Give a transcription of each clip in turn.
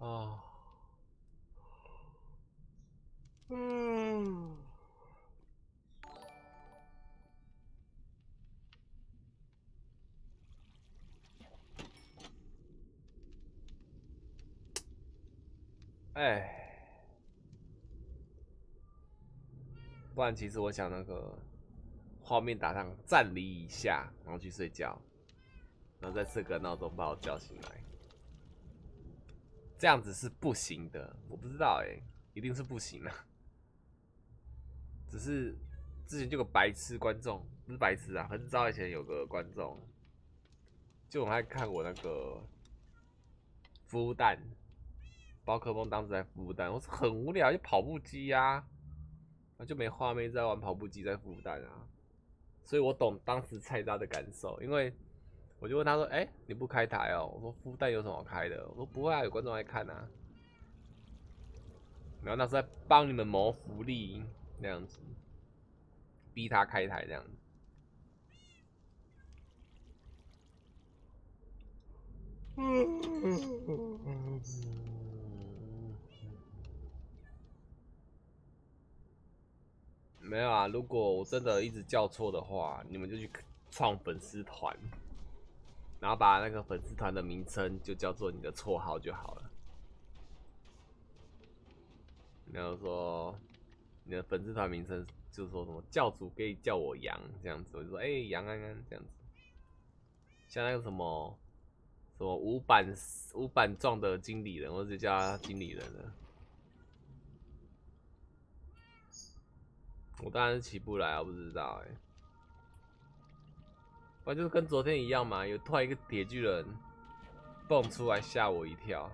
啊，嗯，哎，不然其实我想那个画面打上暂离一下，然后去睡觉，然后再设个闹钟把我叫醒来。这样子是不行的，我不知道哎，一定是不行的。只是之前就个白痴观众，不是白痴啊，很早以前有个观众，就很爱看我那个孵蛋，宝可梦当时在孵蛋，我说很无聊，就跑步机呀，就没画面在玩跑步机在孵蛋啊，所以我懂当时菜渣的感受，因为。我就问他说：“哎，你不开台哦？”我说：“孵蛋有什么好开的？”我说：“不会啊，有观众来看啊。”然后那时候在帮你们谋福利，那样子，逼他开台这样子。没有啊，如果我真的一直叫错的话，你们就去创粉丝团。然后把那个粉丝团的名称就叫做你的绰号就好了。然后说你的粉丝团名称就说什么教主可以叫我杨这样子，我就说哎杨安安这样子。像那个什么什么五板五板状的经理人，我就叫他经理人了。我当然是起不来啊，不知道哎。就是跟昨天一样嘛，有突然一个铁巨人蹦出来吓我一跳，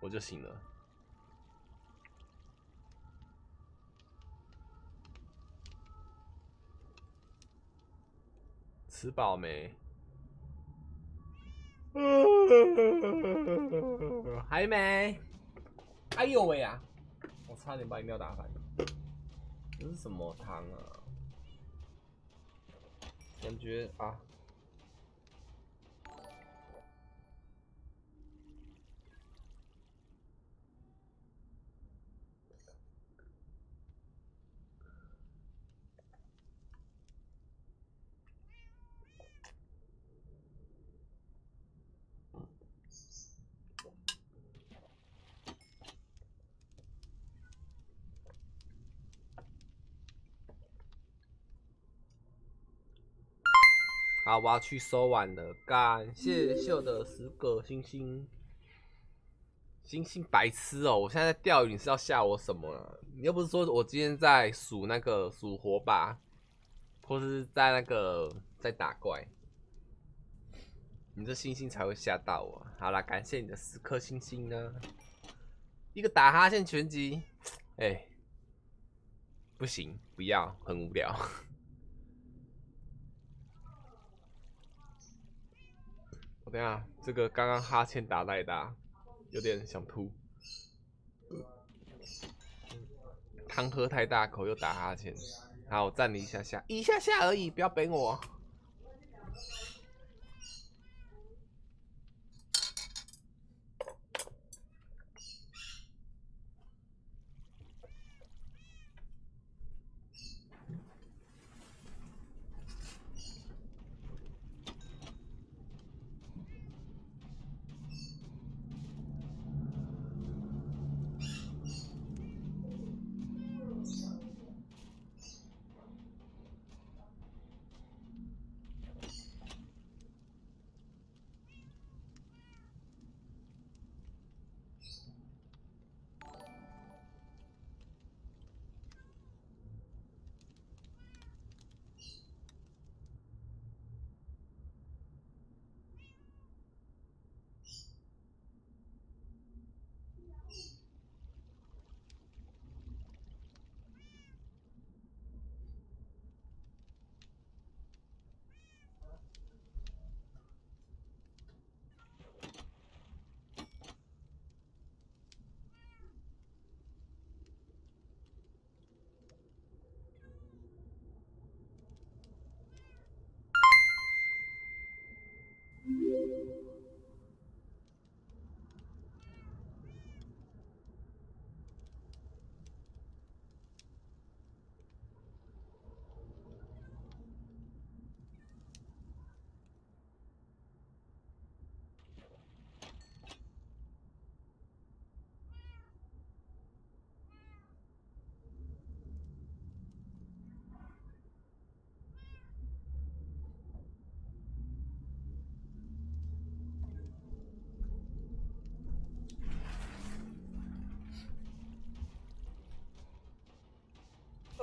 我就醒了。吃饱没？还没？哎呦喂呀！我差点把饮料打翻。这是什么汤啊？感觉啊。好，我要去收碗了。感谢秀的十个星星，星星白痴哦！我现在在钓鱼，你是要吓我什么？你又不是说我今天在数那个数火把，或是在那个在打怪，你这星星才会吓到我。好啦，感谢你的十颗星星呢。一个打哈欠全集，哎，不行，不要，很无聊。等下，这个刚刚哈欠打太大，有点想吐。汤喝太大口又打哈欠，好，我站你一下下，一下下而已，不要背我。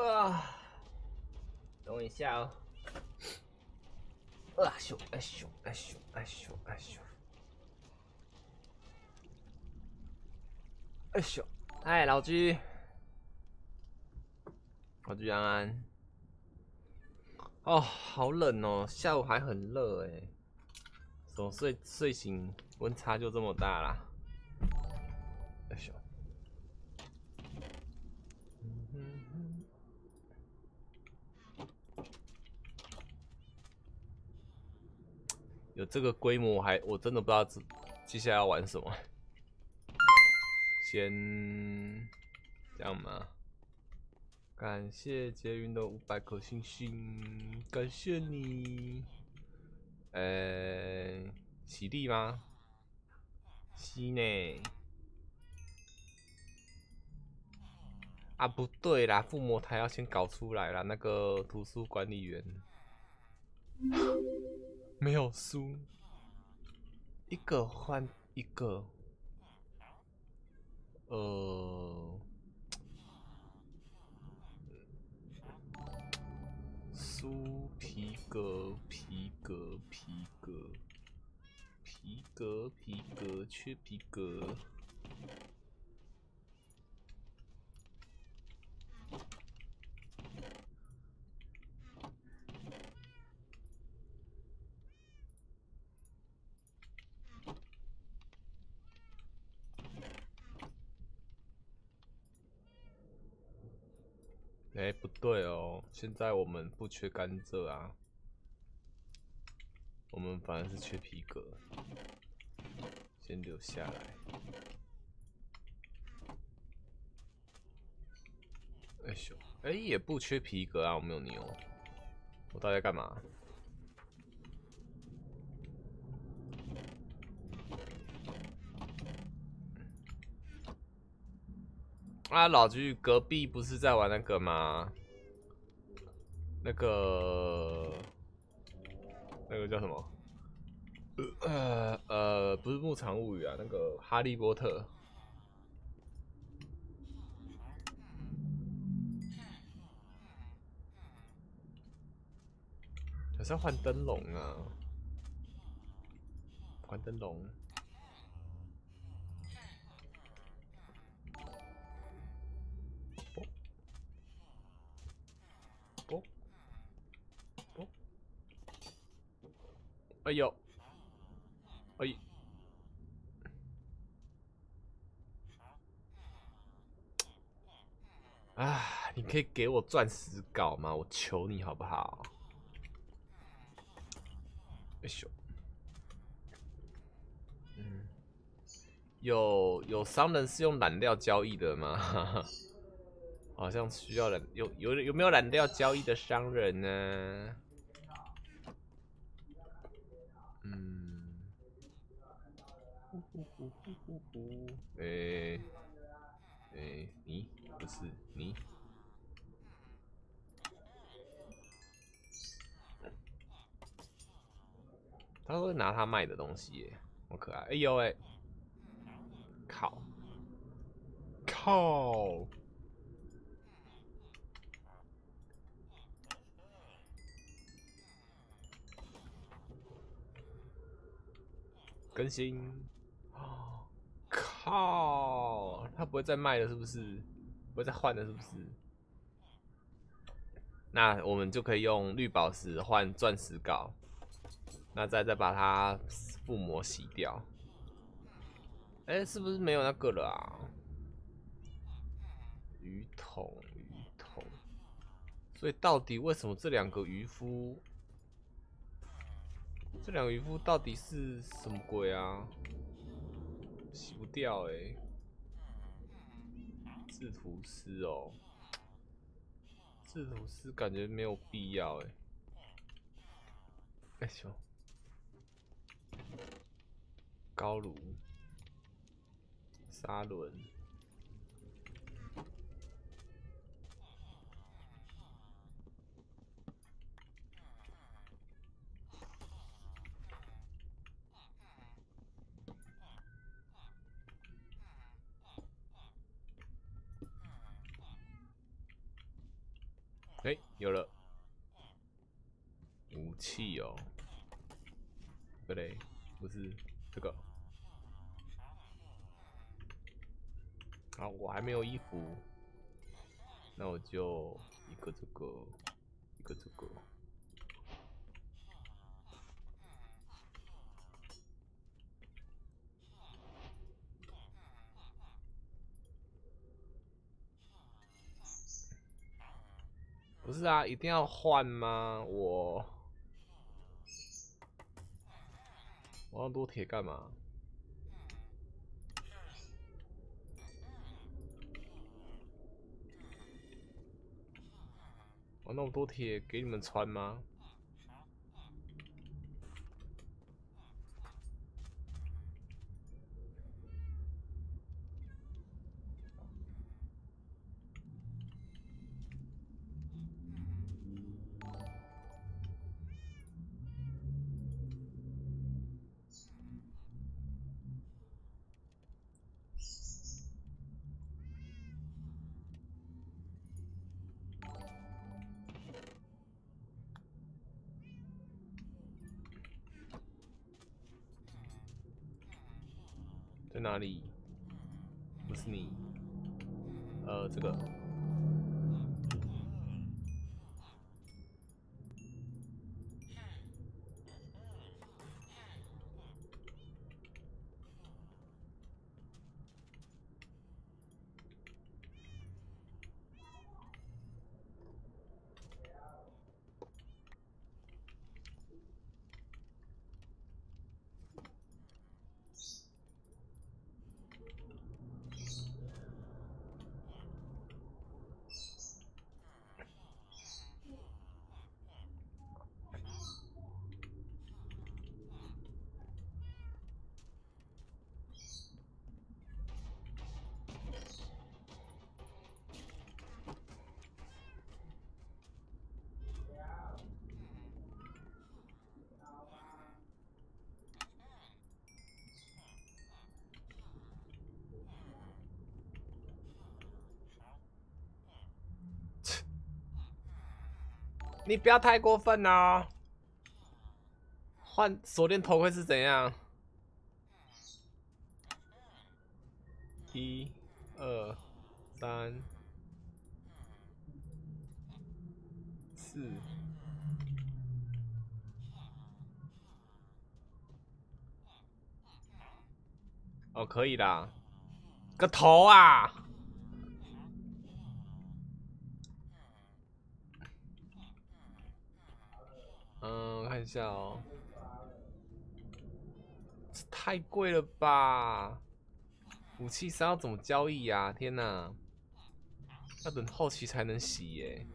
啊，等我一下哦。啊咻啊咻啊咻啊咻啊咻！哎咻！哎，老居，老居安安。哦，好冷哦，下午还很热哎。怎么睡睡醒温差就这么大啦？有这个规模，还我真的不知道接下来要玩什么。先这样吗？感谢捷云的五百颗星星，感谢你。呃，洗地吗？洗呢？啊，不对啦，附魔台要先搞出来啦，那个图书管理员。没有输，一个换一个，呃，输皮革皮革皮革皮革皮革缺皮革。哎，不对哦，现在我们不缺甘蔗啊，我们反而是缺皮革，先留下来。哎呦，哎也不缺皮革啊，我没有牛，我到底在干嘛？啊，老居隔壁不是在玩那个吗？那个那个叫什么？呃呃，不是牧场物语啊，那个哈利波特。还是要换灯笼啊？换灯笼。哎呦！哎！啊！你可以给我钻石镐吗？我求你好不好？哎呦！嗯，有有商人是用染料交易的吗？好像需要染，有有有没有染料交易的商人呢？呼呼呼呼呼！诶诶，你不是你？他会拿他卖的东西耶，好可爱！哎呦喂，靠靠！更新。靠！他不会再卖了，是不是？不会再换了，是不是？那我们就可以用绿宝石换钻石镐，那再再把它附魔洗掉。哎，是不是没有那个了啊？鱼桶，鱼桶。所以到底为什么这两个渔夫，这两个渔夫到底是什么鬼啊？洗不掉哎，制图师哦，制图师感觉没有必要哎，哎呦，高炉，沙轮。就一个这个，一个这个。不是啊，一定要换吗？我我要多铁干嘛？那么多铁给你们穿吗？哪里？不是你，呃，这个。你不要太过分哦！换锁链头盔是怎样？一、二、三、四。哦，可以啦。个头啊！嗯，看一下哦，这太贵了吧？武器三要怎么交易呀？天哪，要等后期才能洗耶。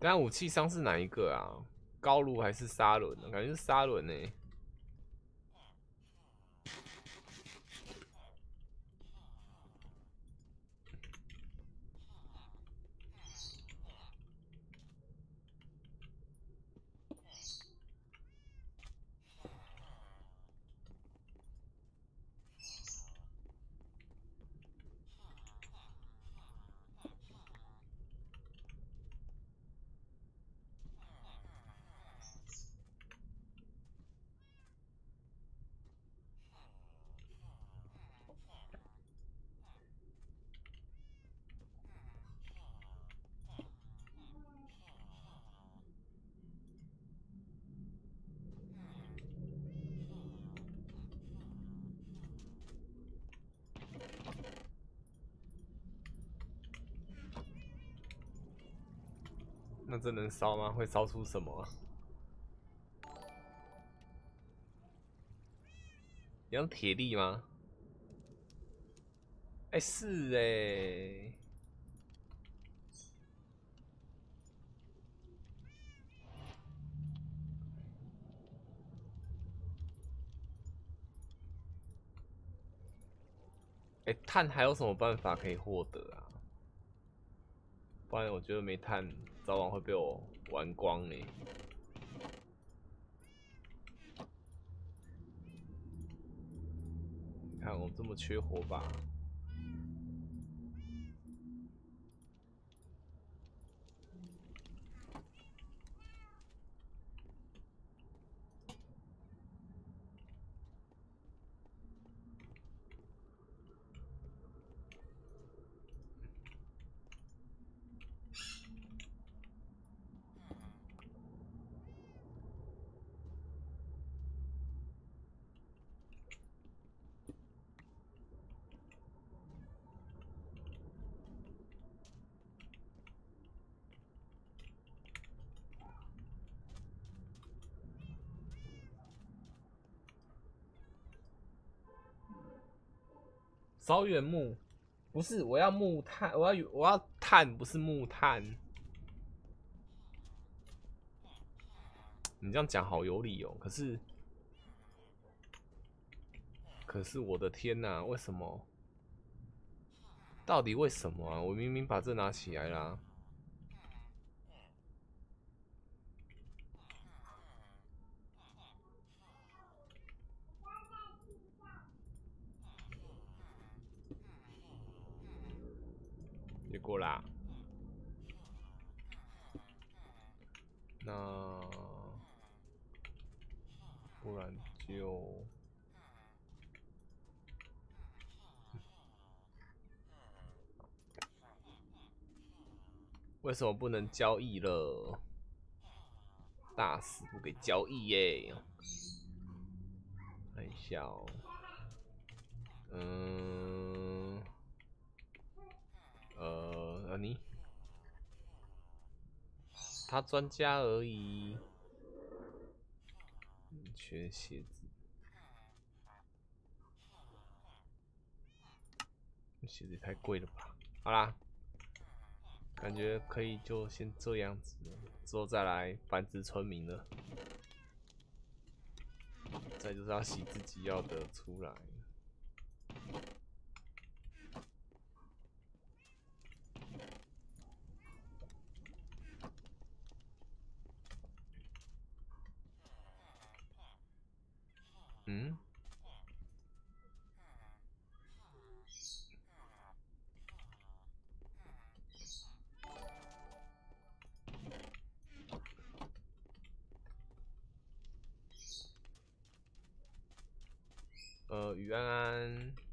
但武器商是哪一个啊？高卢还是沙伦？感觉是沙伦呢。那这能烧吗？会烧出什么？用铁力吗？哎，是哎。哎，碳还有什么办法可以获得啊？不然我觉得煤炭早晚会被我玩光呢。你看我这么缺火把。烧原木，不是我要木炭，我要我要炭，不是木炭。你这样讲好有理哦，可是，可是我的天呐，为什么？到底为什么啊？我明明把这拿起来啦。过啦，那不然就 为什么不能交易了？大死不给交易耶！看一下哦，嗯。你，他专家而已，缺鞋子，鞋子也太贵了吧？好啦，感觉可以就先这样子，之后再来繁殖村民了。再就是要洗自己要的出来。嗯，呃，余安安。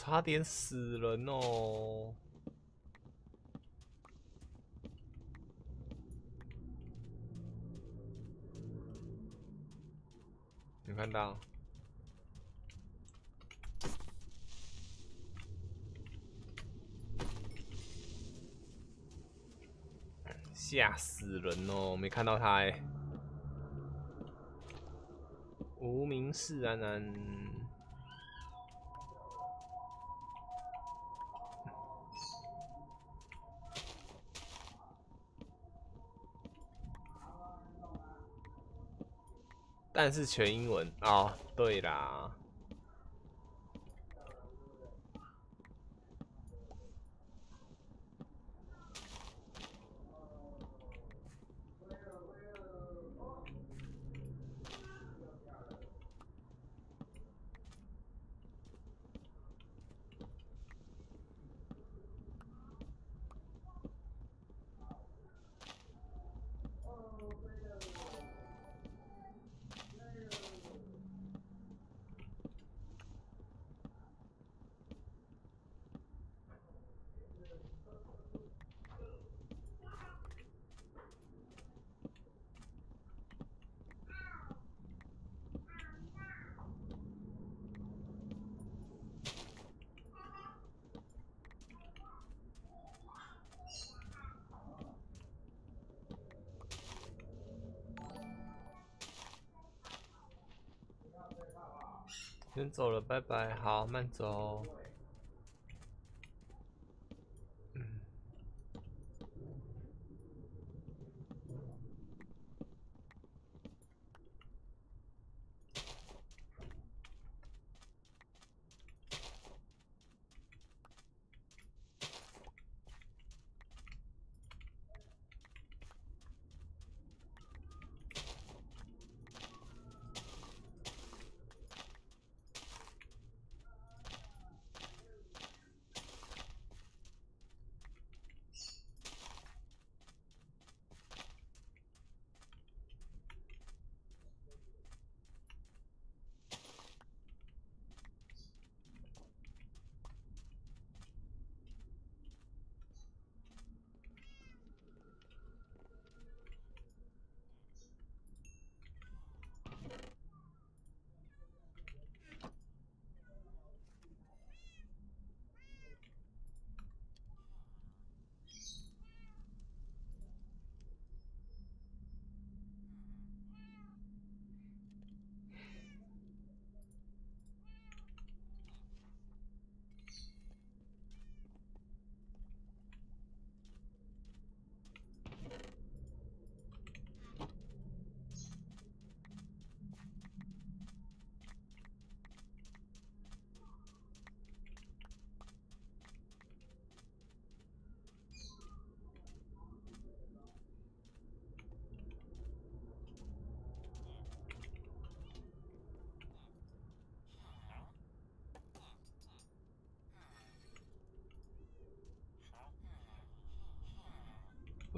差点死人哦！没看到？吓死人哦！没看到他哎，无名氏安安。但是全英文哦，对啦。先走了，拜拜。好，慢走。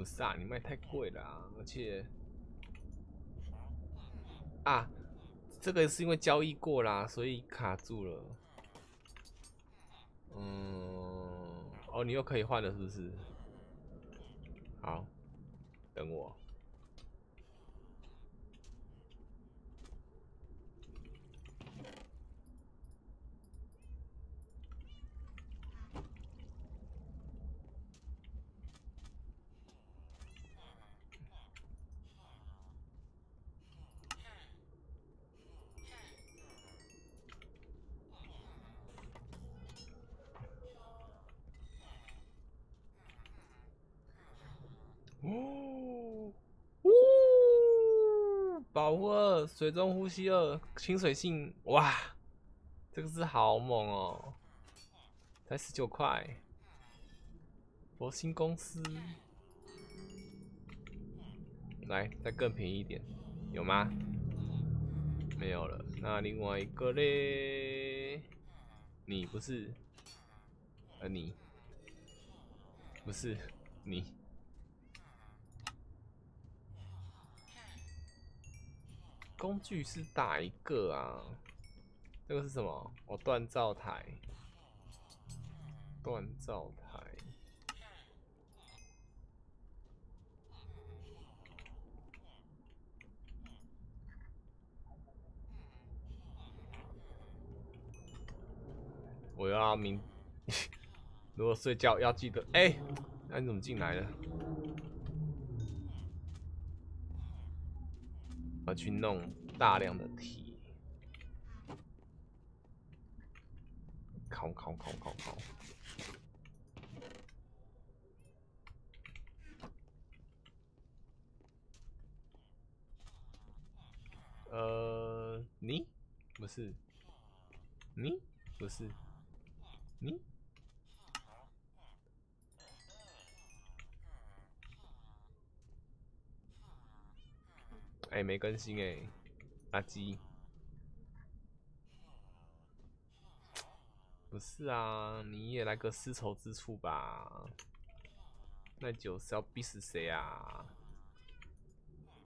不是啊，你卖太贵了，而且啊，这个是因为交易过啦，所以卡住了。嗯，哦，你又可以换了，是不是？好，等我。水中呼吸二，清水性，哇，这个是好猛哦，才十九块，佛心公司，来，再更便宜一点，有吗？没有了，那另外一个嘞？你不是？呃，你不是你。工具是打一个啊？这个是什么？哦，锻造台，锻造台。我要明，如果睡觉要记得，哎，那你怎么进来了？要去弄大量的题，考考考考考。呃，你不是，你不是，你。也，没更新哎，垃圾！不是啊，你也来个丝绸之处吧？那酒是要逼死谁啊？